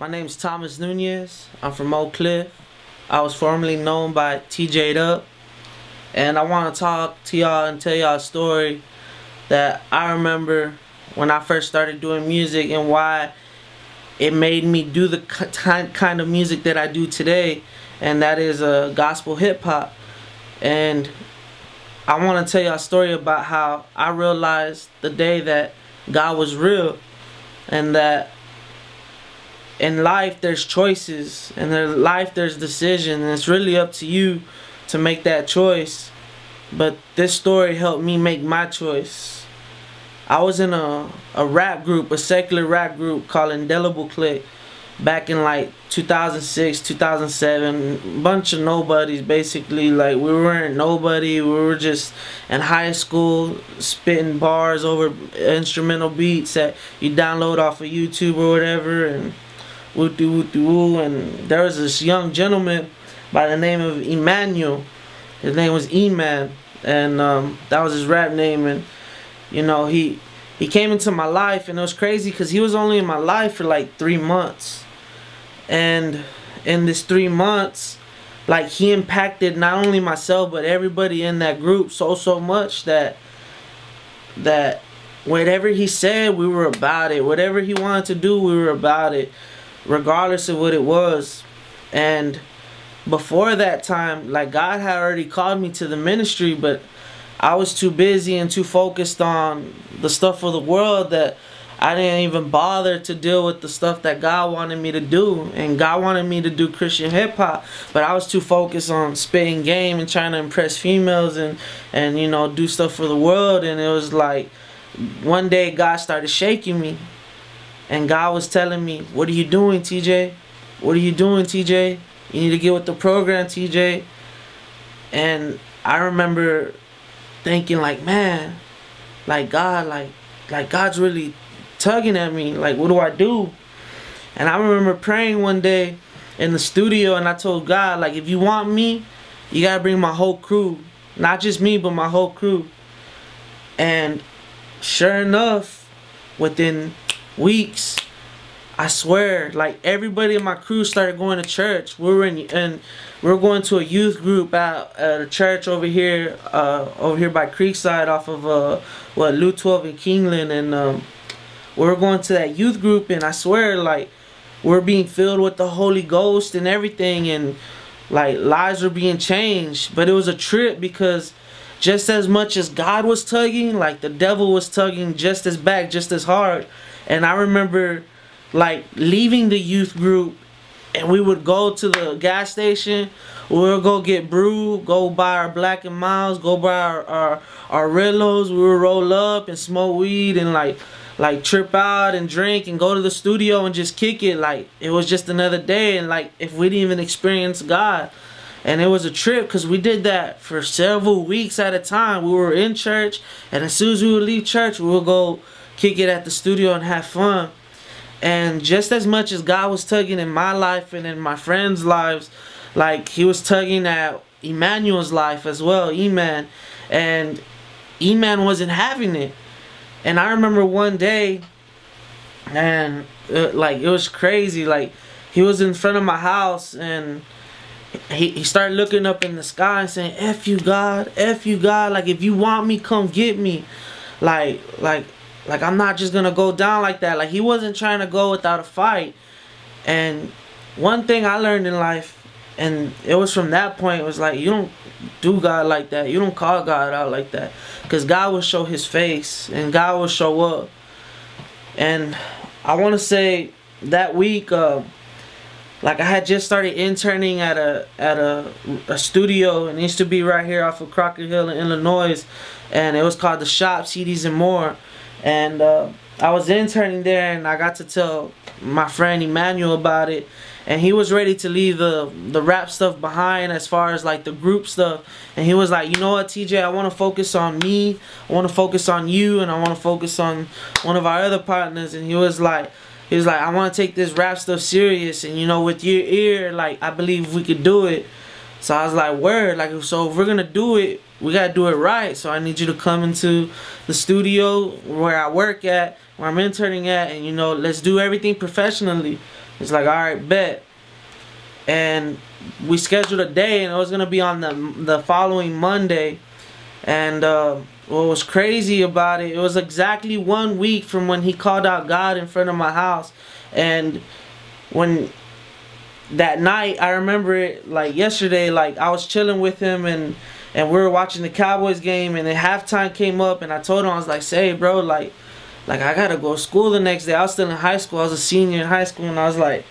My name is Thomas Nunez. I'm from Oak Cliff. I was formerly known by TJ Up. And I want to talk to y'all and tell y'all a story that I remember when I first started doing music and why it made me do the kind of music that I do today. And that is a uh, gospel hip hop. And I want to tell y'all a story about how I realized the day that God was real and that in life there's choices. And in life there's decision. And it's really up to you to make that choice. But this story helped me make my choice. I was in a, a rap group a secular rap group called Indelible Click back in like 2006 2007 bunch of nobodies basically. Like we weren't nobody. We were just in high school spitting bars over instrumental beats that you download off of YouTube or whatever. And woo and there was this young gentleman by the name of Emmanuel. His name was E-Man and um, that was his rap name and you know he he came into my life and it was crazy because he was only in my life for like three months. And in this three months like he impacted not only myself but everybody in that group so so much that that whatever he said we were about it. Whatever he wanted to do we were about it regardless of what it was and before that time like god had already called me to the ministry but i was too busy and too focused on the stuff of the world that I didn't even bother to deal with the stuff that God wanted me to do. And God wanted me to do Christian hip hop. But I was too focused on spitting game and trying to impress females and, and, you know, do stuff for the world. And it was like, one day God started shaking me. And God was telling me, what are you doing, TJ? What are you doing, TJ? You need to get with the program, TJ. And I remember thinking like, man, like God, like, like God's really tugging at me like what do I do and I remember praying one day in the studio and I told God like if you want me you gotta bring my whole crew not just me but my whole crew and sure enough within weeks. I swear, like everybody in my crew started going to church. We were in and we are going to a youth group at, at a church over here, uh, over here by Creekside, off of uh, what Loop 12 in Kingland, and um, we are going to that youth group and I swear like we're being filled with the Holy Ghost and everything. And like lives were being changed. But it was a trip because just as much as God was tugging like the devil was tugging just as back just as hard and I remember like leaving the youth group and we would go to the gas station. We would go get brew go buy our Black and Milds go buy our our, our Rillos. We would roll up and smoke weed and like like trip out and drink and go to the studio and just kick it. Like it was just another day. And like if we didn't even experience God. And it was a trip because we did that for several weeks at a time. We were in church and as soon as we would leave church we would go kick it at the studio and have fun. And just as much as God was tugging in my life and in my friends lives like he was tugging at Emmanuel's life as well E-Man. And E-Man wasn't having it. And I remember one day, and it, like it was crazy. Like he was in front of my house and he, he started looking up in the sky and saying, F you God, F you God, like if you want me, come get me. Like like like I'm not just gonna go down like that. Like he wasn't trying to go without a fight. And one thing I learned in life, and it was from that point, was like you don't do God like that. You don't call God out like that. Because God will show his face and God will show up. And I want to say that week, uh, like I had just started interning at a at a, a studio. It used to be right here off of Cockrell Hill in Illinois. And it was called The Shop, CDs and More. And uh, I was interning there and I got to tell my friend Emmanuel about it. And he was ready to leave the the rap stuff behind as far as like the group stuff. And he was like you know what TJ I want to focus on me. I want to focus on you and I want to focus on one of our other partners. And he was like he was like I want to take this rap stuff serious and you know with your ear like I believe we could do it. So I was like word like so if we're gonna do it we gotta do it right so I need you to come into the studio where I work at where I'm interning at and you know let's do everything professionally It's like, all right, bet. And we scheduled a day, and it was gonna be on the the following Monday. And uh, what was crazy about it, it was exactly one week from when he called out God in front of my house, and when that night, I remember it like yesterday. Like I was chilling with him and and we were watching the Cowboys game, and then halftime came up, and I told him I was like, "Say, bro, like." Like I gotta go to school the next day. I was still in high school. I was a senior in high school, and I was like,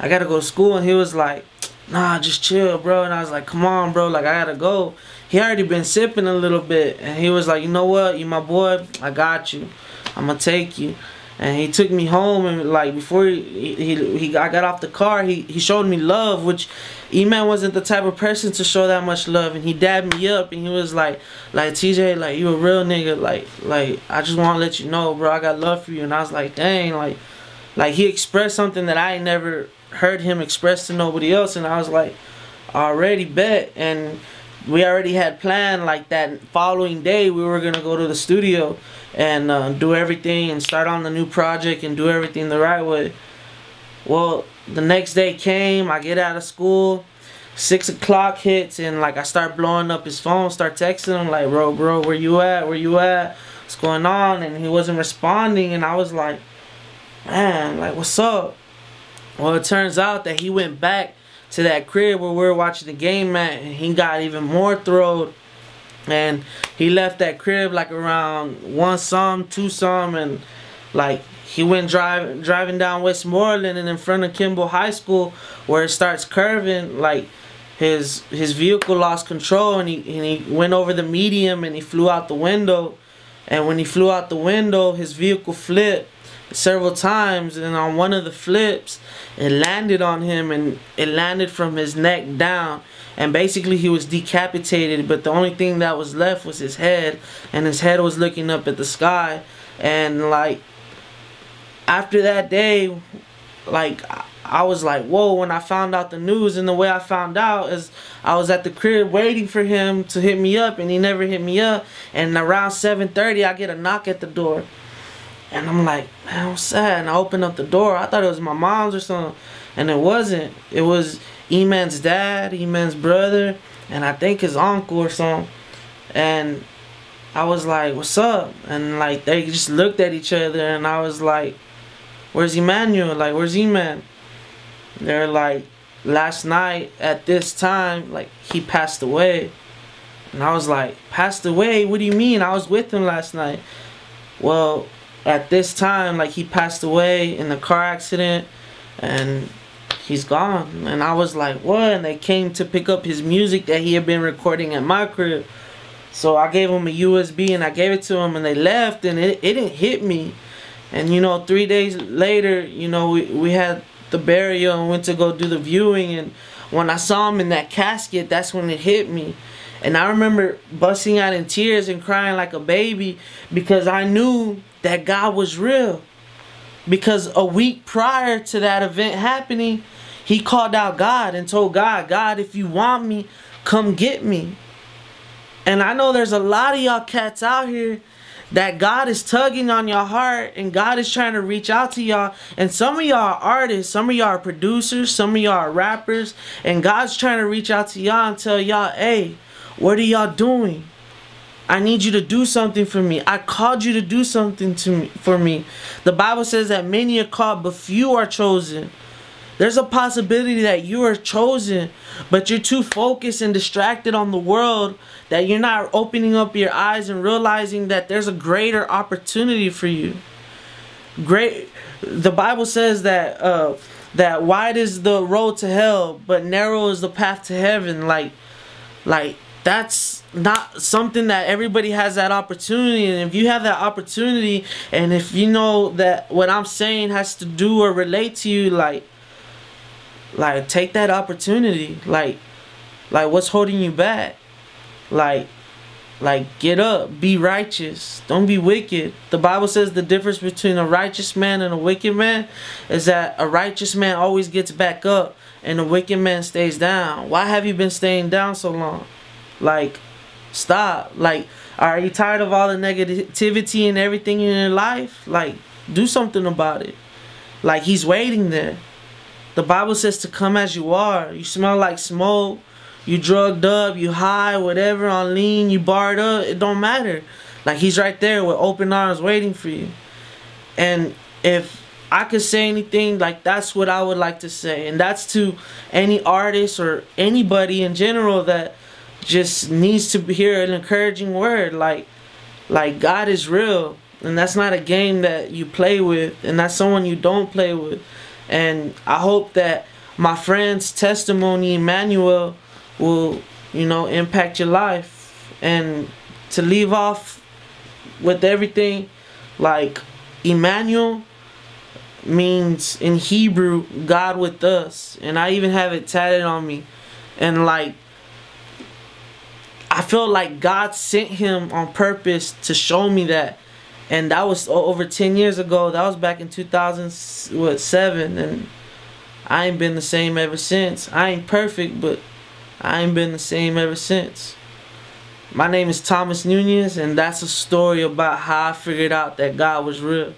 I gotta go to school. And he was like, Nah, just chill, bro. And I was like, Come on, bro. Like I gotta go. He already been sipping a little bit, and he was like, You know what? You my boy. I got you. I'm gonna take you and he took me home and like before he he, he I got off the car he he showed me love which E-Man wasn't the type of person to show that much love. And he dabbed me up and he was like like TJ like you a real nigga. Like like I just want to let you know bro I got love for you. And I was like dang like like he expressed something that I never heard him express to nobody else. And I was like already bet. And we already had planned like that following day we were gonna go to the studio and uh, do everything and start on the new project and do everything the right way. Well, the next day came, I get out of school, six o'clock hits, and like I start blowing up his phone, start texting him like, bro, bro, where you at? Where you at? What's going on? And he wasn't responding, and I was like, man, like, what's up? Well, it turns out that he went back to that crib where we were watching the game at, and he got even more thrilled and he left that crib like around one some, two some, and like he went driving driving down Westmoreland and in front of Kimball High School where it starts curving like his his vehicle lost control and he and he went over the medium and he flew out the window. And when he flew out the window his vehicle flipped several times and on one of the flips it landed on him and it landed from his neck down. And basically he was decapitated but the only thing that was left was his head and his head was looking up at the sky. And like after that day like I was like whoa when I found out the news and the way I found out is I was at the crib waiting for him to hit me up and he never hit me up. And around 7:30 I get a knock at the door and I'm like man I'm sad and I opened up the door I thought it was my mom's or something and it wasn't it was E-Man's dad, E-Man's brother, and I think his uncle or something. And I was like, what's up? And like, they just looked at each other and I was like, where's Emmanuel? Like, where's E-Man? They're like, last night at this time, like, he passed away. And I was like, passed away? What do you mean? I was with him last night. Well, at this time, like, he passed away in a car accident. And he's gone. And I was like, what? And they came to pick up his music that he had been recording at my crib. So I gave him a USB and I gave it to him and they left and it, it didn't hit me. And you know, three days later, you know, we, we had the burial and went to go do the viewing and when I saw him in that casket, that's when it hit me. And I remember busting out in tears and crying like a baby because I knew that God was real. Because a week prior to that event happening, he called out God and told God, God, if you want me, come get me. And I know there's a lot of y'all cats out here that God is tugging on your heart and God is trying to reach out to y'all. And some of y'all are artists, some of y'all are producers, some of y'all are rappers. And God's trying to reach out to y'all and tell y'all, hey, what are y'all doing? I need you to do something for me. I called you to do something to me for me. The Bible says that many are called, but few are chosen. There's a possibility that you are chosen, but you're too focused and distracted on the world that you're not opening up your eyes and realizing that there's a greater opportunity for you. Great the Bible says that uh that wide is the road to hell, but narrow is the path to heaven. Like like that's not something that everybody has that opportunity. And if you have that opportunity and if you know that what I'm saying has to do or relate to you like like take that opportunity. Like like what's holding you back? Like like get up. Be righteous. Don't be wicked. The bible says the difference between a righteous man and a wicked man is that a righteous man always gets back up and a wicked man stays down. Why have you been staying down so long? Like, stop. Like, are you tired of all the negativity and everything in your life? Like, do something about it. Like, he's waiting there. The Bible says to come as you are. You smell like smoke. You drugged up. You high. Whatever on lean. You barred up. It don't matter. Like he's right there with open arms waiting for you. And if I could say anything, like that's what I would like to say. And that's to any artist or anybody in general that just needs to hear an encouraging word. Like, like God is real. And that's not a game that you play with. And that's someone you don't play with. And I hope that my friend's testimony, Emmanuel, will, you know, impact your life. And to leave off with everything, like Emmanuel means in Hebrew, God with us. And I even have it tatted on me. And like, I feel like God sent him on purpose to show me that. And that was over 10 years ago. That was back in 2007 and i ain't been the same ever since. I ain't perfect but i ain't been the same ever since. My name is thomas nunez and that's a story about how i figured out that god was real